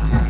Bye.